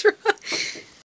Sorry,